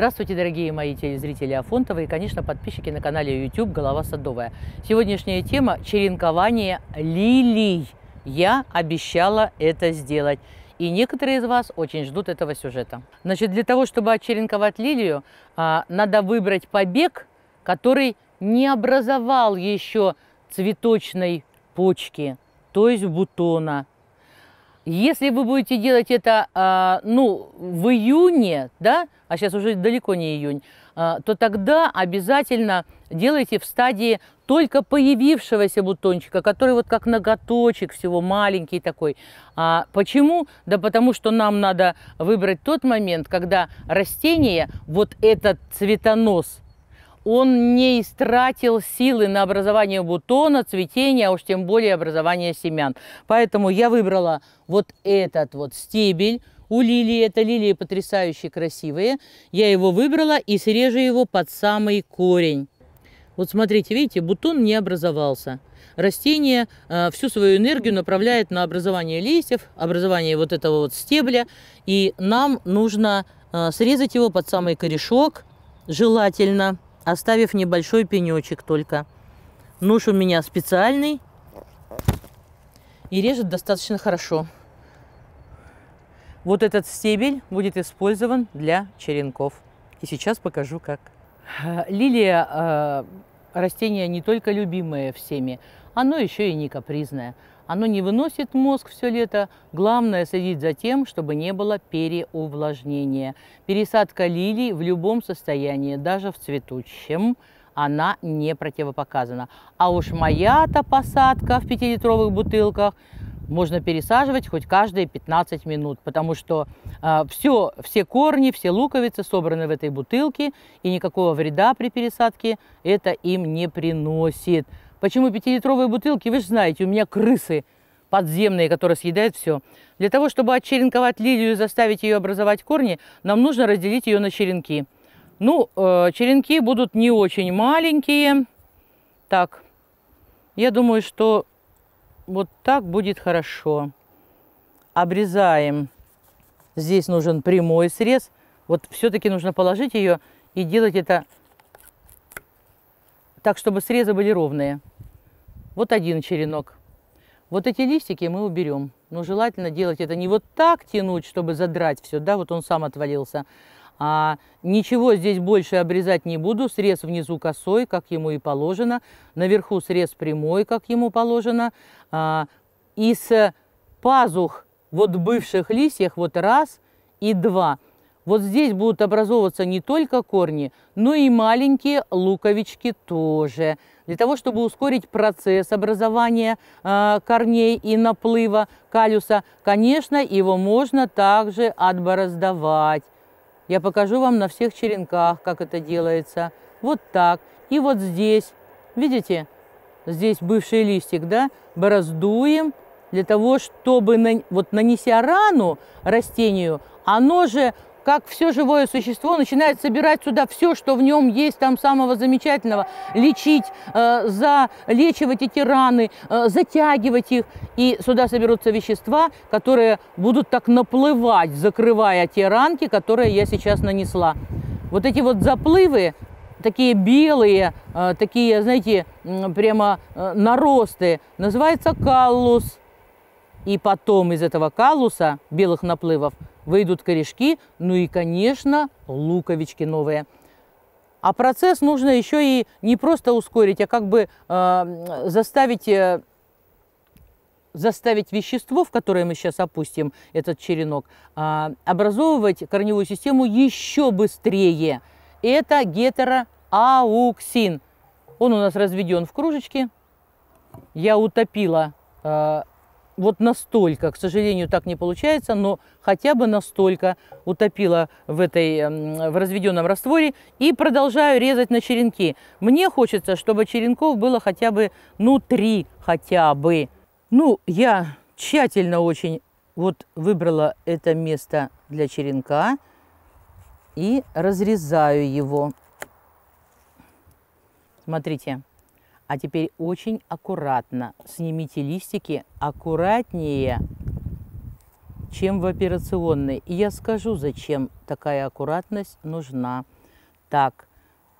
Здравствуйте, дорогие мои телезрители Афонтова и, конечно, подписчики на канале YouTube «Голова садовая». Сегодняшняя тема – черенкование лилий. Я обещала это сделать. И некоторые из вас очень ждут этого сюжета. Значит, для того, чтобы очеренковать лилию, а, надо выбрать побег, который не образовал еще цветочной почки, то есть бутона. Если вы будете делать это, а, ну, в июне, да, а сейчас уже далеко не июнь, а, то тогда обязательно делайте в стадии только появившегося бутончика, который вот как ноготочек всего маленький такой. А почему? Да потому что нам надо выбрать тот момент, когда растение, вот этот цветонос, он не истратил силы на образование бутона, цветения, а уж тем более образование семян. Поэтому я выбрала вот этот вот стебель. У лилии, это лилии потрясающе красивые. Я его выбрала и срежу его под самый корень. Вот смотрите, видите, бутон не образовался. Растение э, всю свою энергию направляет на образование листьев, образование вот этого вот стебля. И нам нужно э, срезать его под самый корешок, желательно оставив небольшой пенечек только. Нож у меня специальный и режет достаточно хорошо. Вот этот стебель будет использован для черенков. И сейчас покажу как. Лилия э, растение не только любимое всеми, оно еще и не капризное. Оно не выносит мозг все лето. Главное следить за тем, чтобы не было переувлажнения. Пересадка лилий в любом состоянии, даже в цветущем, она не противопоказана. А уж моя-то посадка в пятилитровых бутылках можно пересаживать хоть каждые 15 минут, потому что э, все, все корни, все луковицы собраны в этой бутылке, и никакого вреда при пересадке это им не приносит. Почему пятилитровые бутылки? Вы же знаете, у меня крысы подземные, которые съедают все. Для того, чтобы отчеренковать лилию и заставить ее образовать корни, нам нужно разделить ее на черенки. Ну, э, черенки будут не очень маленькие. Так, я думаю, что вот так будет хорошо. Обрезаем. Здесь нужен прямой срез. Вот все-таки нужно положить ее и делать это так, чтобы срезы были ровные. Вот один черенок. Вот эти листики мы уберем. Но желательно делать это не вот так тянуть, чтобы задрать все, да, вот он сам отвалился. А ничего здесь больше обрезать не буду. Срез внизу косой, как ему и положено. Наверху срез прямой, как ему положено. А, из пазух вот бывших листьев вот раз и два – вот здесь будут образовываться не только корни, но и маленькие луковички тоже. Для того, чтобы ускорить процесс образования э, корней и наплыва калюса, конечно, его можно также отбороздовать. Я покажу вам на всех черенках, как это делается. Вот так. И вот здесь, видите, здесь бывший листик, да, бороздуем для того, чтобы, вот нанеся рану растению, оно же как все живое существо начинает собирать сюда все, что в нем есть там самого замечательного, лечить, э, залечивать эти раны, э, затягивать их. И сюда соберутся вещества, которые будут так наплывать, закрывая те ранки, которые я сейчас нанесла. Вот эти вот заплывы, такие белые, э, такие, знаете, прямо э, наросты, называется каллус. И потом из этого каллуса, белых наплывов, выйдут корешки, ну и, конечно, луковички новые. А процесс нужно еще и не просто ускорить, а как бы э, заставить, э, заставить вещество, в которое мы сейчас опустим этот черенок, э, образовывать корневую систему еще быстрее. Это гетероауксин. Он у нас разведен в кружечке. Я утопила э, вот настолько, к сожалению, так не получается, но хотя бы настолько утопила в, этой, эм, в разведенном растворе и продолжаю резать на черенки. Мне хочется, чтобы черенков было хотя бы, ну, три хотя бы. Ну, я тщательно очень вот выбрала это место для черенка и разрезаю его. Смотрите. А теперь очень аккуратно снимите листики, аккуратнее. чем в операционной. И я скажу, зачем такая аккуратность нужна. Так,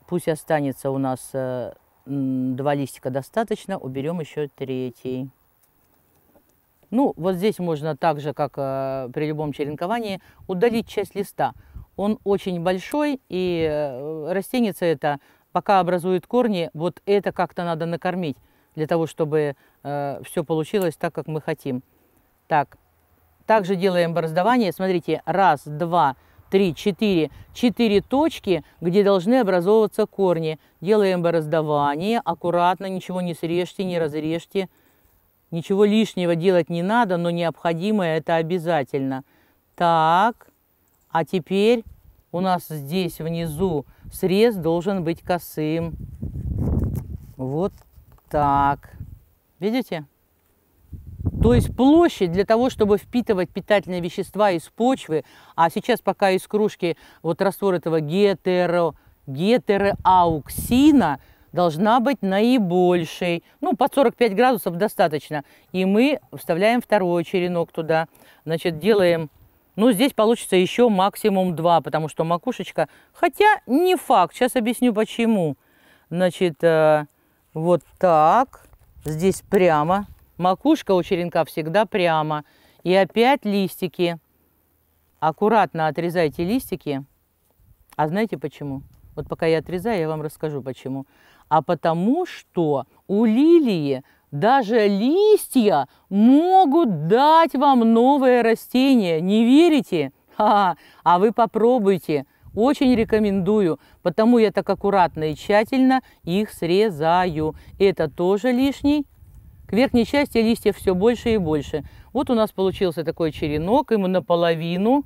пусть останется у нас э, два листика достаточно, уберем еще третий. Ну, вот здесь можно так же, как э, при любом черенковании, удалить часть листа. Он очень большой, и э, растение это, пока образует корни, вот это как-то надо накормить, для того, чтобы э, все получилось так, как мы хотим. Так, также делаем бороздование. Смотрите, раз, два, три, четыре. Четыре точки, где должны образовываться корни. Делаем бороздование. Аккуратно, ничего не срежьте, не разрежьте. Ничего лишнего делать не надо, но необходимое это обязательно. Так, а теперь у нас здесь внизу срез должен быть косым. Вот так. Видите? То есть площадь для того, чтобы впитывать питательные вещества из почвы, а сейчас пока из кружки вот раствор этого гетеро, гетероауксина должна быть наибольшей. Ну, под 45 градусов достаточно. И мы вставляем второй черенок туда. Значит, делаем, ну, здесь получится еще максимум 2, потому что макушечка, хотя не факт, сейчас объясню почему. Значит, э, вот так, здесь прямо Макушка у черенка всегда прямо. И опять листики. Аккуратно отрезайте листики. А знаете почему? Вот пока я отрезаю, я вам расскажу почему. А потому что у лилии даже листья могут дать вам новое растение. Не верите? Ха -ха. А вы попробуйте. Очень рекомендую, потому я так аккуратно и тщательно их срезаю. Это тоже лишний к верхней части листьев все больше и больше. Вот у нас получился такой черенок, и мы наполовину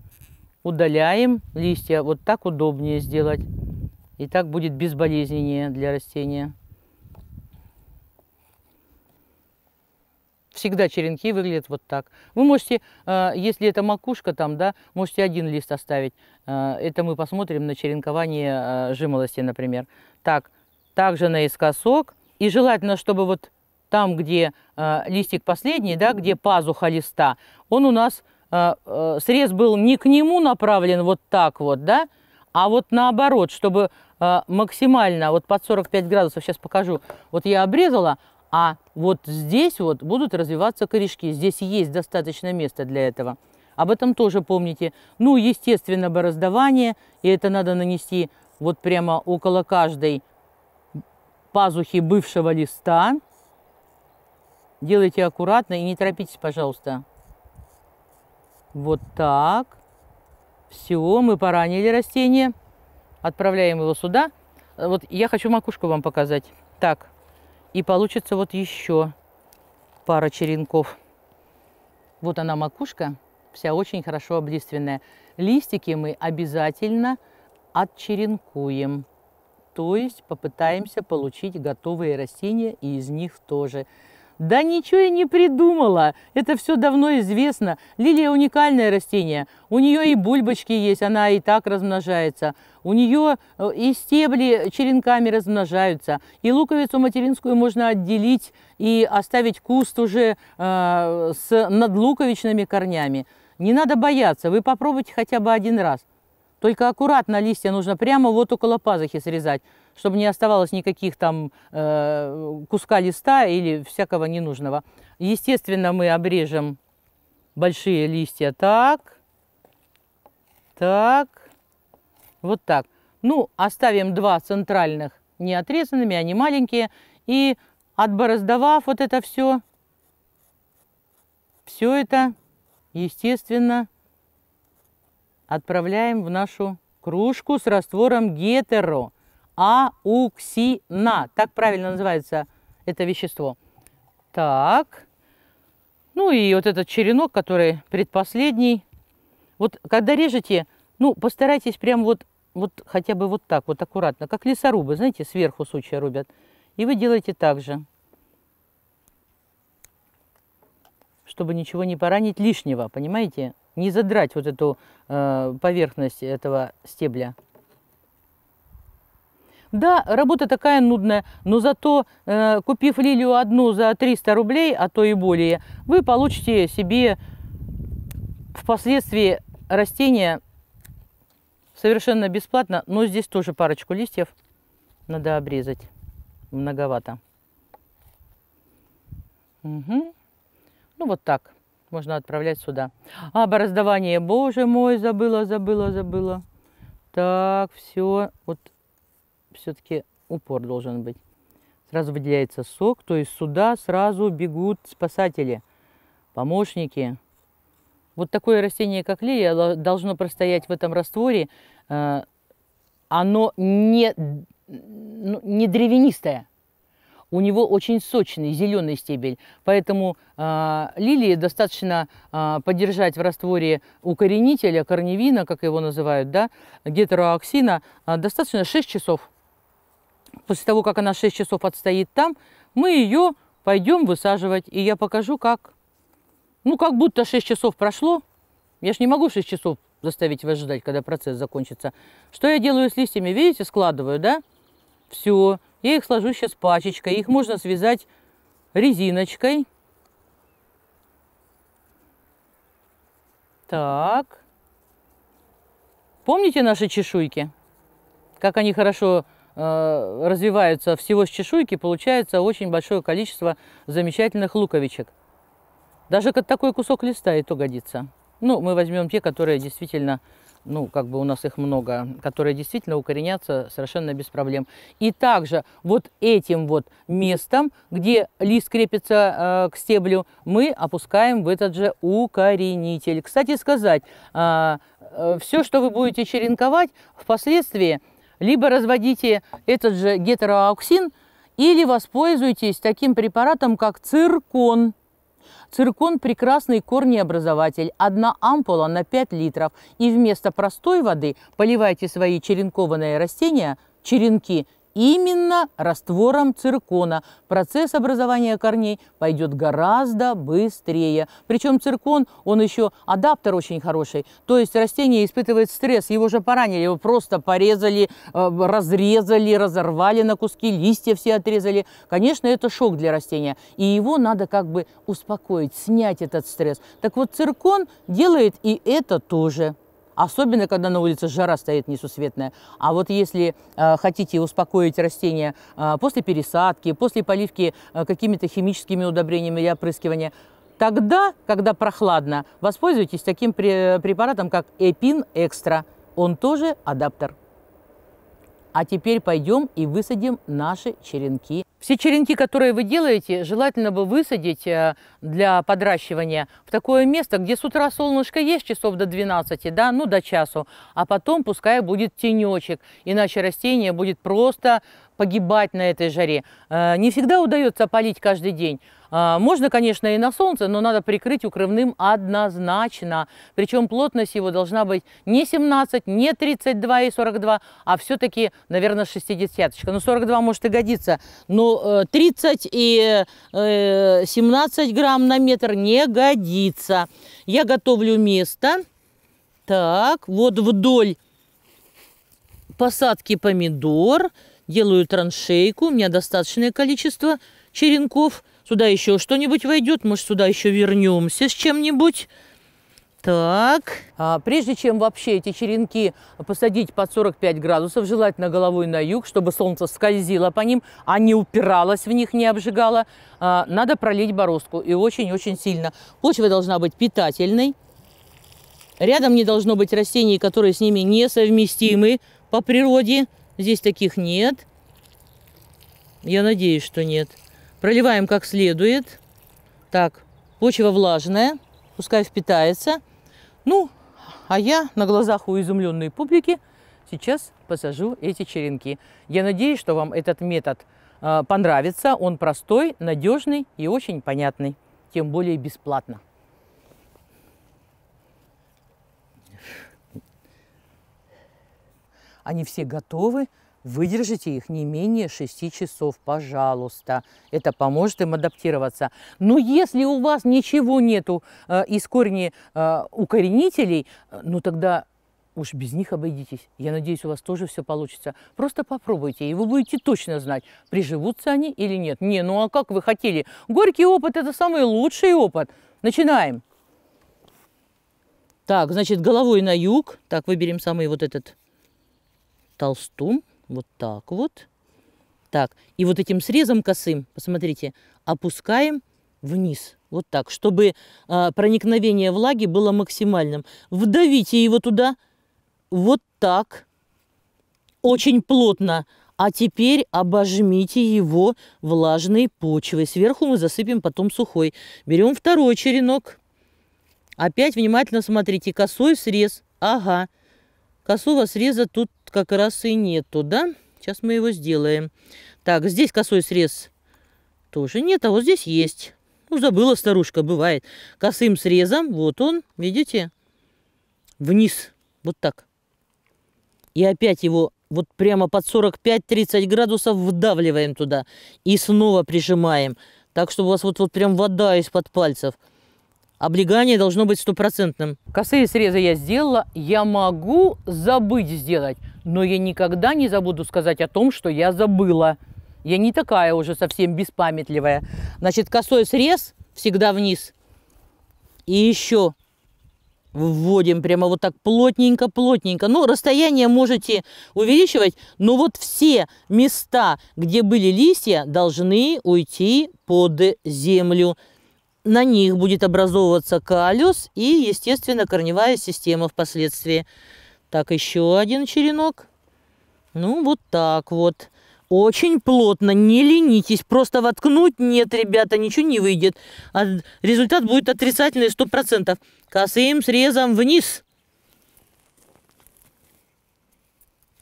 удаляем листья. Вот так удобнее сделать. И так будет безболезненнее для растения. Всегда черенки выглядят вот так. Вы можете, э, если это макушка там, да, можете один лист оставить. Э, это мы посмотрим на черенкование э, жимолости, например. Так, также наискосок. И желательно, чтобы вот там, где листик последний, да, где пазуха листа, он у нас, срез был не к нему направлен вот так вот, да, а вот наоборот, чтобы максимально, вот под 45 градусов, сейчас покажу, вот я обрезала, а вот здесь вот будут развиваться корешки, здесь есть достаточно места для этого. Об этом тоже помните. Ну, естественно, бороздование, и это надо нанести вот прямо около каждой пазухи бывшего листа. Делайте аккуратно и не торопитесь, пожалуйста. Вот так. Все, мы поранили растение. Отправляем его сюда. Вот я хочу макушку вам показать. Так. И получится вот еще пара черенков. Вот она макушка, вся очень хорошо облиственная. Листики мы обязательно отчеренкуем. То есть попытаемся получить готовые растения и из них тоже. Да ничего я не придумала, это все давно известно. Лилия уникальное растение, у нее и бульбочки есть, она и так размножается. У нее э, и стебли черенками размножаются, и луковицу материнскую можно отделить и оставить куст уже э, с надлуковичными корнями. Не надо бояться, вы попробуйте хотя бы один раз. Только аккуратно листья нужно прямо вот около пазухи срезать, чтобы не оставалось никаких там э, куска листа или всякого ненужного. Естественно, мы обрежем большие листья так, так, вот так. Ну, оставим два центральных не отрезанными, они маленькие. И отбороздовав вот это все, все это, естественно, отправляем в нашу кружку с раствором гетеро ауксина. Так правильно называется это вещество. Так. Ну и вот этот черенок, который предпоследний. Вот когда режете, ну постарайтесь прям вот, вот хотя бы вот так, вот аккуратно, как лесорубы, знаете, сверху сучья рубят. И вы делаете так же. Чтобы ничего не поранить лишнего, понимаете? не задрать вот эту э, поверхность этого стебля. Да, работа такая нудная, но зато, э, купив лилию одну за 300 рублей, а то и более, вы получите себе Впоследствии растение совершенно бесплатно, но здесь тоже парочку листьев надо обрезать. Многовато. Угу. Ну вот так. Можно отправлять сюда. А, бороздование. Боже мой, забыла, забыла, забыла. Так, все. Вот все-таки упор должен быть. Сразу выделяется сок, то есть сюда сразу бегут спасатели, помощники. Вот такое растение, как лилия, должно простоять в этом растворе. Э, оно не, ну, не древенистое. У него очень сочный зеленый стебель, поэтому э, лилии достаточно э, подержать в растворе укоренителя, корневина, как его называют, да, гетероаксина, э, достаточно 6 часов после того, как она 6 часов отстоит там, мы ее пойдем высаживать. И я покажу, как. Ну, как будто 6 часов прошло. Я ж не могу 6 часов заставить вас ждать, когда процесс закончится. Что я делаю с листьями? Видите, складываю, да? Все. Я их сложу сейчас пачечкой. Их можно связать резиночкой. Так. Помните наши чешуйки? Как они хорошо развиваются всего с чешуйки, получается очень большое количество замечательных луковичек. Даже такой кусок листа и то годится. Ну, мы возьмем те, которые действительно, ну, как бы у нас их много, которые действительно укоренятся совершенно без проблем. И также вот этим вот местом, где лист крепится э, к стеблю, мы опускаем в этот же укоренитель. Кстати сказать, э, э, все, что вы будете черенковать, впоследствии – либо разводите этот же гетероауксин, или воспользуйтесь таким препаратом, как циркон. Циркон – прекрасный корнеобразователь. Одна ампула на 5 литров. И вместо простой воды поливайте свои черенкованные растения, черенки, именно раствором циркона. Процесс образования корней пойдет гораздо быстрее. Причем циркон, он еще адаптер очень хороший. То есть растение испытывает стресс, его же поранили, его просто порезали, э, разрезали, разорвали на куски, листья все отрезали. Конечно, это шок для растения. И его надо как бы успокоить, снять этот стресс. Так вот, циркон делает и это тоже. Особенно, когда на улице жара стоит несусветная. А вот если э, хотите успокоить растения э, после пересадки, после поливки э, какими-то химическими удобрениями или опрыскивания, тогда, когда прохладно, воспользуйтесь таким препаратом, как Эпин Экстра. Он тоже адаптер. А теперь пойдем и высадим наши черенки. Все черенки, которые вы делаете, желательно бы высадить э, для подращивания в такое место, где с утра солнышко есть часов до 12, да, ну до часу, а потом пускай будет тенечек, иначе растение будет просто погибать на этой жаре. Э, не всегда удается полить каждый день. Э, можно, конечно, и на солнце, но надо прикрыть укрывным однозначно. Причем плотность его должна быть не 17, не 32 и 42, а все-таки, наверное, 60. Ну, 42 может и годится, но 30 э, и 17 грамм на метр не годится. Я готовлю место. Так, вот вдоль посадки помидор – делаю траншейку, у меня достаточное количество черенков. Сюда еще что-нибудь войдет, может, сюда еще вернемся с чем-нибудь. Так, а прежде чем вообще эти черенки посадить под 45 градусов, желательно головой на юг, чтобы солнце скользило по ним, а не упиралось в них, не обжигало, а, надо пролить бороздку и очень-очень сильно. Почва должна быть питательной. Рядом не должно быть растений, которые с ними несовместимы по природе. Здесь таких нет. Я надеюсь, что нет. Проливаем как следует. Так, почва влажная, пускай впитается. Ну, а я на глазах у изумленной публики сейчас посажу эти черенки. Я надеюсь, что вам этот метод э, понравится. Он простой, надежный и очень понятный. Тем более бесплатно. Они все готовы. Выдержите их не менее 6 часов, пожалуйста. Это поможет им адаптироваться. Но если у вас ничего нету э, из корней э, укоренителей, э, ну тогда уж без них обойдитесь. Я надеюсь, у вас тоже все получится. Просто попробуйте, и вы будете точно знать, приживутся они или нет. Не, ну а как вы хотели? Горький опыт – это самый лучший опыт. Начинаем. Так, значит, головой на юг. Так, выберем самый вот этот толстум. Вот так вот. Так, и вот этим срезом косым, посмотрите, опускаем вниз. Вот так, чтобы а, проникновение влаги было максимальным. Вдавите его туда. Вот так. Очень плотно. А теперь обожмите его влажной почвой. Сверху мы засыпем потом сухой. Берем второй черенок. Опять внимательно смотрите. Косой срез. Ага. Косого среза тут как раз и нету, да? Сейчас мы его сделаем. Так, здесь косой срез тоже нет, а вот здесь есть. Ну, забыла старушка, бывает. Косым срезом, вот он, видите? Вниз, вот так. И опять его вот прямо под 45-30 градусов вдавливаем туда. И снова прижимаем. Так, чтобы у вас вот, вот прям вода из-под пальцев. Облегание должно быть стопроцентным. Косые срезы я сделала. Я могу забыть сделать, но я никогда не забуду сказать о том, что я забыла. Я не такая уже совсем беспамятливая. Значит, косой срез всегда вниз. И еще вводим прямо вот так плотненько-плотненько. Ну, расстояние можете увеличивать, но вот все места, где были листья, должны уйти под землю. На них будет образовываться калюс и, естественно, корневая система впоследствии. Так, еще один черенок. Ну, вот так вот. Очень плотно, не ленитесь. Просто воткнуть нет, ребята, ничего не выйдет. А результат будет отрицательный 100%. Косым срезом вниз.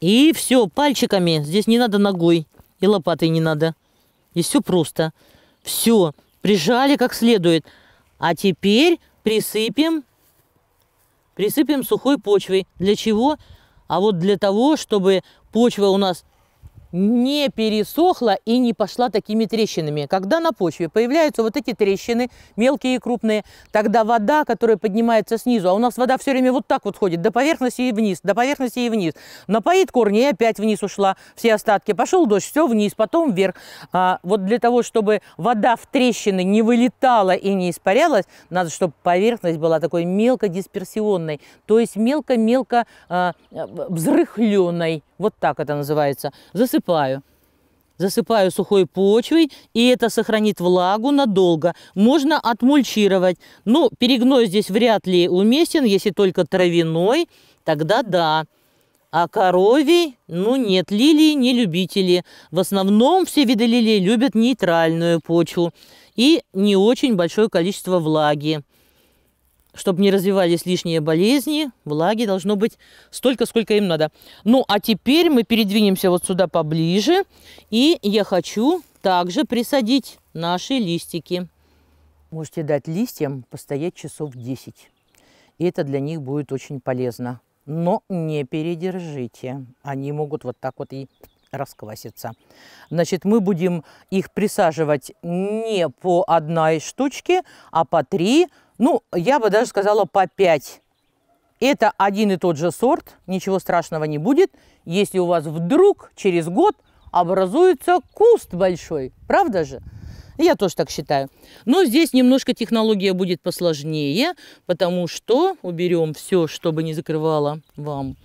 И все, пальчиками. Здесь не надо ногой. И лопатой не надо. Здесь все просто. Все, прижали как следует. А теперь присыпем, присыпем сухой почвой. Для чего? А вот для того, чтобы почва у нас не пересохла и не пошла такими трещинами. Когда на почве появляются вот эти трещины, мелкие и крупные, тогда вода, которая поднимается снизу, а у нас вода все время вот так вот ходит, до поверхности и вниз, до поверхности и вниз, напоит корни и опять вниз ушла все остатки. Пошел дождь, все вниз, потом вверх. А вот для того, чтобы вода в трещины не вылетала и не испарялась, надо, чтобы поверхность была такой мелкодисперсионной, то есть мелко-мелко а, взрыхленной. Вот так это называется. Засыпаю. Засыпаю сухой почвой, и это сохранит влагу надолго. Можно отмульчировать. Ну, перегной здесь вряд ли уместен, если только травяной, тогда да. А коровий, ну нет, лилии не любители. В основном все виды лилий любят нейтральную почву и не очень большое количество влаги. Чтобы не развивались лишние болезни, влаги должно быть столько, сколько им надо. Ну, а теперь мы передвинемся вот сюда поближе. И я хочу также присадить наши листики. Можете дать листьям постоять часов 10. И это для них будет очень полезно. Но не передержите. Они могут вот так вот и раскваситься. Значит, мы будем их присаживать не по одной штучке, а по три, ну, я бы даже сказала по 5. Это один и тот же сорт, ничего страшного не будет, если у вас вдруг через год образуется куст большой. Правда же? Я тоже так считаю. Но здесь немножко технология будет посложнее, потому что уберем все, чтобы не закрывало вам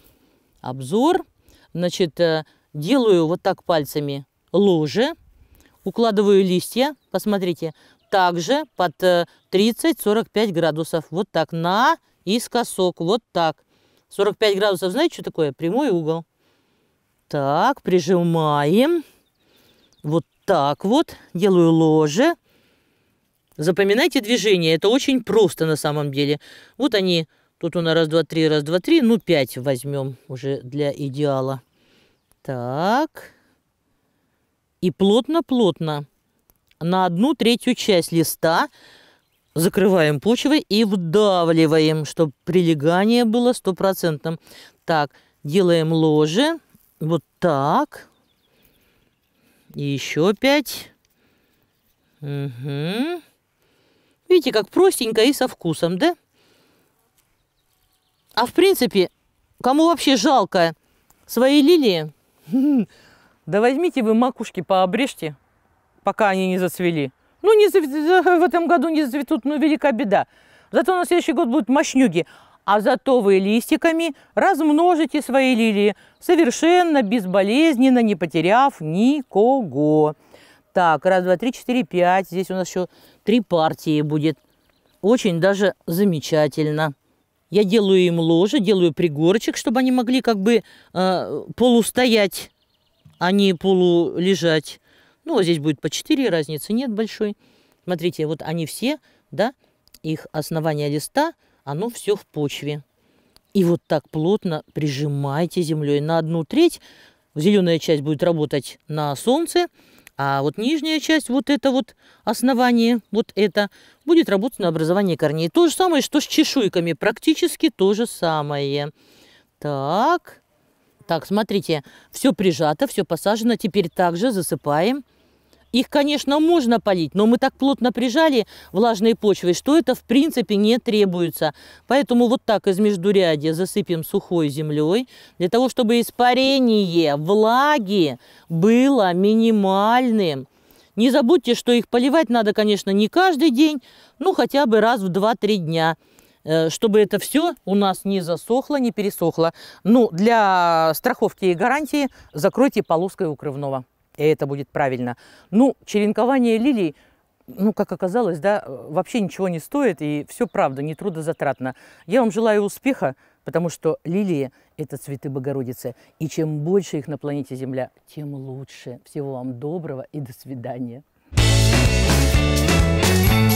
обзор. Значит, э, делаю вот так пальцами ложе, укладываю листья. Посмотрите, также под 30-45 э, градусов. Вот так, на искосок, вот так. 45 градусов, знаете, что такое? Прямой угол. Так, прижимаем. Вот так вот. Делаю ложе. Запоминайте движение. Это очень просто на самом деле. Вот они. Тут у нас раз, два, три, раз, два, три. Ну, пять возьмем уже для идеала. Так. И плотно-плотно на одну третью часть листа закрываем почвой и вдавливаем, чтобы прилегание было стопроцентным. Так, делаем ложе. Вот так. И еще пять. Угу. Видите, как простенько и со вкусом, да? А в принципе, кому вообще жалко свои лилии, да возьмите вы макушки, пообрежьте пока они не зацвели. Ну, не в этом году не зацветут, ну, велика беда. Зато на следующий год будут мощнюги. А зато вы листиками размножите свои лилии совершенно безболезненно, не потеряв никого. Так, раз, два, три, четыре, пять. Здесь у нас еще три партии будет. Очень даже замечательно. Я делаю им ложе, делаю пригорочек, чтобы они могли как бы э, полустоять, а не полулежать. Ну, здесь будет по 4, разницы нет большой. Смотрите, вот они все, да, их основание листа, оно все в почве. И вот так плотно прижимайте землей на одну треть. Зеленая часть будет работать на солнце, а вот нижняя часть, вот это вот основание, вот это, будет работать на образование корней. То же самое, что с чешуйками, практически то же самое. Так, так, смотрите, все прижато, все посажено. Теперь также засыпаем их, конечно, можно полить, но мы так плотно прижали влажной почвой, что это в принципе не требуется. Поэтому вот так из междурядья засыпем сухой землей, для того, чтобы испарение влаги было минимальным. Не забудьте, что их поливать надо, конечно, не каждый день, ну хотя бы раз в 2-3 дня э, чтобы это все у нас не засохло, не пересохло. Ну, для страховки и гарантии закройте полоской укрывного и это будет правильно. Ну, черенкование лилий, ну, как оказалось, да, вообще ничего не стоит, и все правда, не трудозатратно. Я вам желаю успеха, потому что лилии – это цветы Богородицы, и чем больше их на планете Земля, тем лучше. Всего вам доброго и до свидания. Thank you.